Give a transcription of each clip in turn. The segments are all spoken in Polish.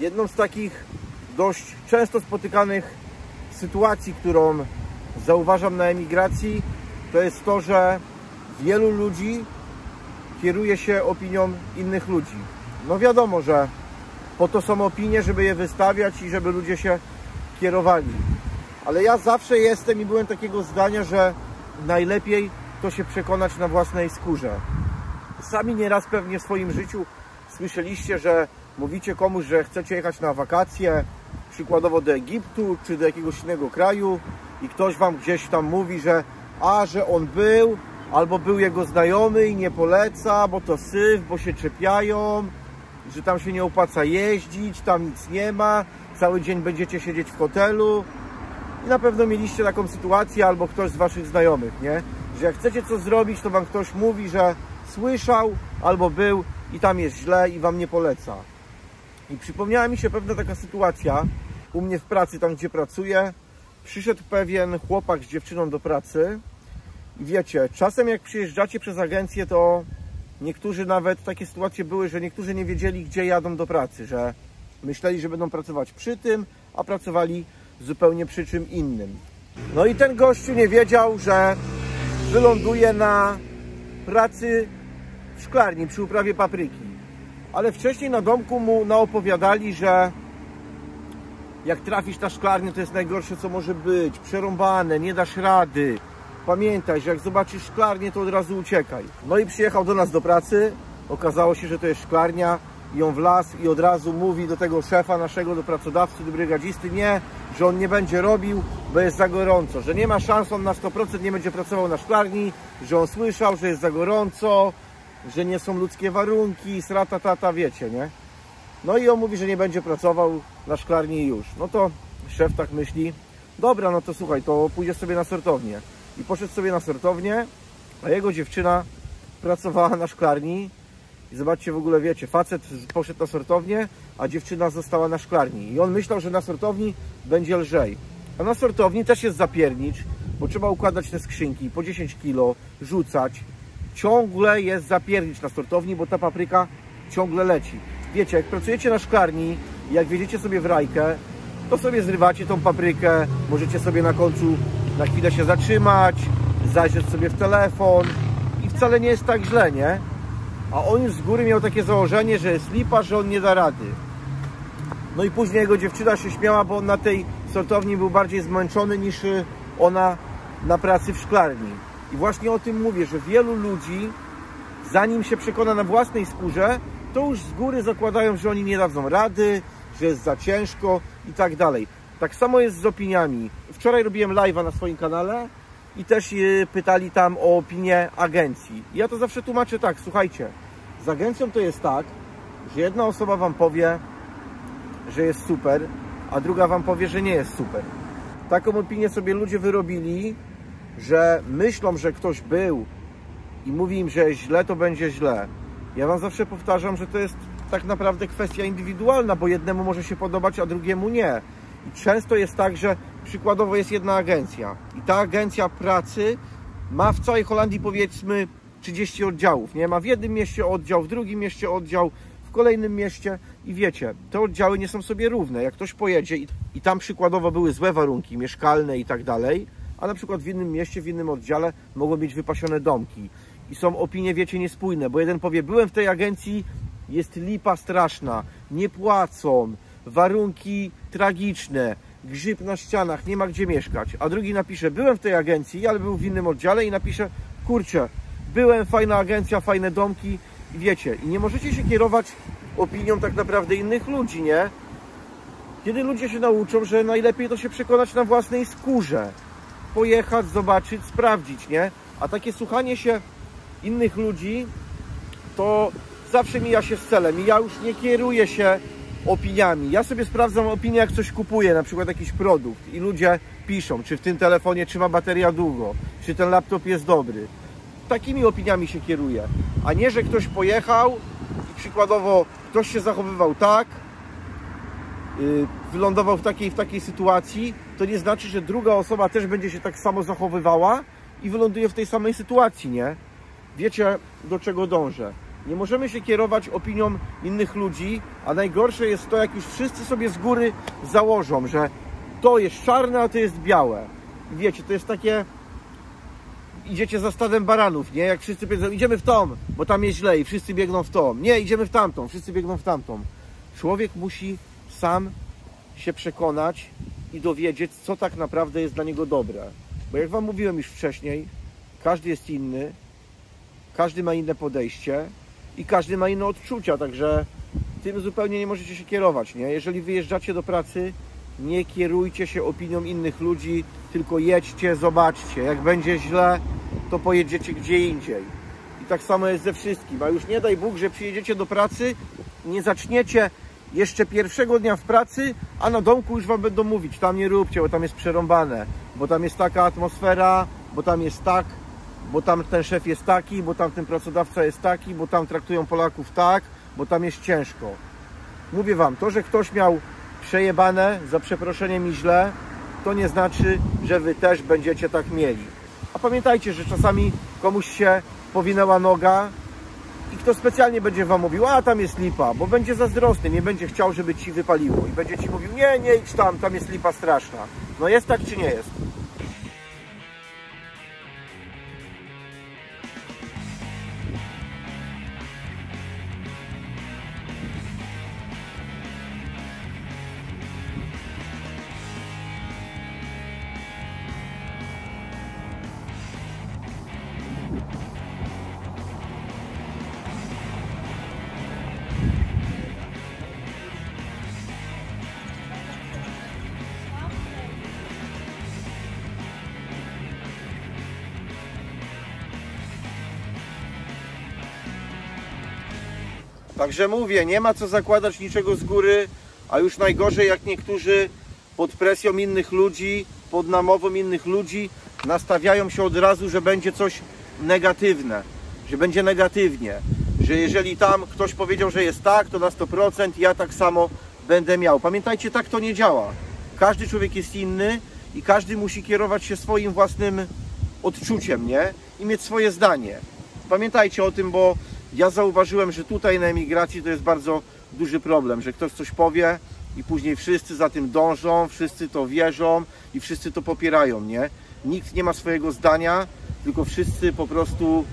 Jedną z takich dość często spotykanych sytuacji, którą zauważam na emigracji, to jest to, że wielu ludzi kieruje się opinią innych ludzi. No wiadomo, że po to są opinie, żeby je wystawiać i żeby ludzie się kierowali. Ale ja zawsze jestem i byłem takiego zdania, że najlepiej to się przekonać na własnej skórze. Sami nieraz pewnie w swoim życiu słyszeliście, że mówicie komuś, że chcecie jechać na wakacje, przykładowo do Egiptu czy do jakiegoś innego kraju i ktoś wam gdzieś tam mówi, że a, że on był, albo był jego znajomy i nie poleca, bo to syf, bo się czepiają, że tam się nie opłaca jeździć, tam nic nie ma, cały dzień będziecie siedzieć w hotelu. I na pewno mieliście taką sytuację, albo ktoś z waszych znajomych, nie? Że jak chcecie coś zrobić, to wam ktoś mówi, że słyszał albo był i tam jest źle i wam nie poleca. I przypomniała mi się pewna taka sytuacja u mnie w pracy, tam gdzie pracuję. Przyszedł pewien chłopak z dziewczyną do pracy i wiecie, czasem jak przyjeżdżacie przez agencję, to niektórzy nawet takie sytuacje były, że niektórzy nie wiedzieli, gdzie jadą do pracy, że myśleli, że będą pracować przy tym, a pracowali zupełnie przy czym innym. No i ten gościu nie wiedział, że wyląduje na pracy w szklarni przy uprawie papryki. Ale wcześniej na domku mu naopowiadali, że jak trafisz na szklarnię, to jest najgorsze, co może być. Przerąbane, nie dasz rady. Pamiętaj, że jak zobaczysz szklarnię, to od razu uciekaj. No i przyjechał do nas do pracy. Okazało się, że to jest szklarnia i on wlazł i od razu mówi do tego szefa naszego, do pracodawcy, do brygadzisty, nie, że on nie będzie robił, bo jest za gorąco, że nie ma szans, on na 100% nie będzie pracował na szklarni, że on słyszał, że jest za gorąco, że nie są ludzkie warunki, strata tata, wiecie, nie? No i on mówi, że nie będzie pracował na szklarni już. No to szef tak myśli, dobra, no to słuchaj, to pójdziesz sobie na sortownię. I poszedł sobie na sortownię, a jego dziewczyna pracowała na szklarni i zobaczcie w ogóle, wiecie, facet poszedł na sortownię, a dziewczyna została na szklarni. I on myślał, że na sortowni będzie lżej. A na sortowni też jest zapiernicz, bo trzeba układać te skrzynki po 10 kg, rzucać. Ciągle jest zapiernicz na sortowni, bo ta papryka ciągle leci. Wiecie, jak pracujecie na szklarni, jak wiedziecie sobie w rajkę, to sobie zrywacie tą paprykę, możecie sobie na końcu na chwilę się zatrzymać, zajrzeć sobie w telefon i wcale nie jest tak źle, nie? A on już z góry miał takie założenie, że jest lipa, że on nie da rady. No i później jego dziewczyna się śmiała, bo on na tej sortowni był bardziej zmęczony niż y, ona na pracy w szklarni. I właśnie o tym mówię, że wielu ludzi, zanim się przekona na własnej skórze, to już z góry zakładają, że oni nie dadzą rady, że jest za ciężko i tak dalej. Tak samo jest z opiniami. Wczoraj robiłem live'a na swoim kanale i też y, pytali tam o opinię agencji. Ja to zawsze tłumaczę tak, słuchajcie, z agencją to jest tak, że jedna osoba Wam powie, że jest super, a druga Wam powie, że nie jest super. Taką opinię sobie ludzie wyrobili, że myślą, że ktoś był i mówi im, że źle, to będzie źle. Ja Wam zawsze powtarzam, że to jest tak naprawdę kwestia indywidualna, bo jednemu może się podobać, a drugiemu nie. I często jest tak, że przykładowo jest jedna agencja i ta agencja pracy ma w całej Holandii powiedzmy 30 oddziałów. Nie ma w jednym mieście oddział, w drugim mieście oddział, w kolejnym mieście i wiecie, te oddziały nie są sobie równe. Jak ktoś pojedzie i, i tam przykładowo były złe warunki mieszkalne i tak dalej, a na przykład w innym mieście, w innym oddziale mogą być wypasione domki i są opinie, wiecie, niespójne, bo jeden powie, byłem w tej agencji, jest lipa straszna, nie płacą, warunki tragiczne, grzyb na ścianach, nie ma gdzie mieszkać. A drugi napisze, byłem w tej agencji, ale był w innym oddziale i napisze, kurczę, byłem, fajna agencja, fajne domki i wiecie, i nie możecie się kierować opinią tak naprawdę innych ludzi, nie? Kiedy ludzie się nauczą, że najlepiej to się przekonać na własnej skórze, pojechać, zobaczyć, sprawdzić, nie? A takie słuchanie się innych ludzi to zawsze mija się z celem i ja już nie kieruję się opiniami. Ja sobie sprawdzam opinię, jak coś kupuję, na przykład jakiś produkt i ludzie piszą, czy w tym telefonie trzyma bateria długo, czy ten laptop jest dobry. Takimi opiniami się kieruję, a nie, że ktoś pojechał i przykładowo ktoś się zachowywał tak, yy, wylądował w takiej w takiej sytuacji, to nie znaczy, że druga osoba też będzie się tak samo zachowywała i wyląduje w tej samej sytuacji, nie? Wiecie, do czego dążę. Nie możemy się kierować opinią innych ludzi, a najgorsze jest to, jak już wszyscy sobie z góry założą, że to jest czarne, a to jest białe. Wiecie, to jest takie idziecie za stadem baranów, nie? Jak wszyscy powiedzą, idziemy w tą, bo tam jest źle i wszyscy biegną w tą. Nie, idziemy w tamtą, wszyscy biegną w tamtą. Człowiek musi sam się przekonać i dowiedzieć, co tak naprawdę jest dla niego dobre. Bo jak Wam mówiłem już wcześniej, każdy jest inny, każdy ma inne podejście i każdy ma inne odczucia, także tym zupełnie nie możecie się kierować, nie? Jeżeli wyjeżdżacie do pracy, nie kierujcie się opinią innych ludzi, tylko jedźcie, zobaczcie. Jak będzie źle, to pojedziecie gdzie indziej. I tak samo jest ze wszystkim. A już nie daj Bóg, że przyjedziecie do pracy, nie zaczniecie jeszcze pierwszego dnia w pracy, a na domku już Wam będą mówić, tam nie róbcie, bo tam jest przerąbane, bo tam jest taka atmosfera, bo tam jest tak, bo tam ten szef jest taki, bo tam ten pracodawca jest taki, bo tam traktują Polaków tak, bo tam jest ciężko. Mówię Wam, to, że ktoś miał przejebane, za przeproszeniem i źle, to nie znaczy, że Wy też będziecie tak mieli. A pamiętajcie, że czasami komuś się powinęła noga kto specjalnie będzie Wam mówił, a tam jest lipa, bo będzie zazdrosny, nie będzie chciał, żeby Ci wypaliło i będzie Ci mówił, nie, nie idź tam, tam jest lipa straszna. No jest tak czy nie jest? Także mówię, nie ma co zakładać niczego z góry, a już najgorzej jak niektórzy pod presją innych ludzi, pod namową innych ludzi nastawiają się od razu, że będzie coś negatywne, że będzie negatywnie, że jeżeli tam ktoś powiedział, że jest tak, to na 100% ja tak samo będę miał. Pamiętajcie, tak to nie działa. Każdy człowiek jest inny i każdy musi kierować się swoim własnym odczuciem, nie? I mieć swoje zdanie. Pamiętajcie o tym, bo ja zauważyłem, że tutaj na emigracji to jest bardzo duży problem, że ktoś coś powie i później wszyscy za tym dążą, wszyscy to wierzą i wszyscy to popierają, nie? Nikt nie ma swojego zdania, tylko wszyscy po prostu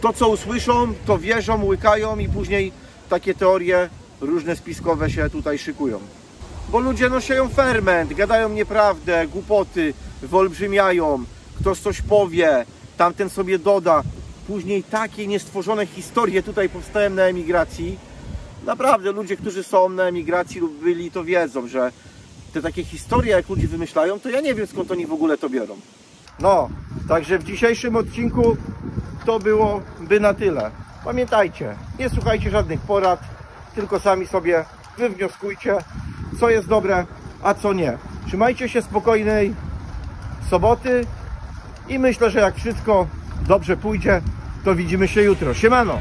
to, co usłyszą, to wierzą, łykają i później takie teorie różne spiskowe się tutaj szykują. Bo ludzie no ferment, gadają nieprawdę, głupoty, wyolbrzymiają, ktoś coś powie, tamten sobie doda. Później takie niestworzone historie tutaj powstają na emigracji. Naprawdę ludzie, którzy są na emigracji lub byli, to wiedzą, że te takie historie, jak ludzie wymyślają, to ja nie wiem skąd oni w ogóle to biorą. No, także w dzisiejszym odcinku to byłoby na tyle. Pamiętajcie, nie słuchajcie żadnych porad, tylko sami sobie wywnioskujcie, co jest dobre, a co nie. Trzymajcie się spokojnej soboty i myślę, że jak wszystko dobrze pójdzie, to widzimy się jutro. Siemano!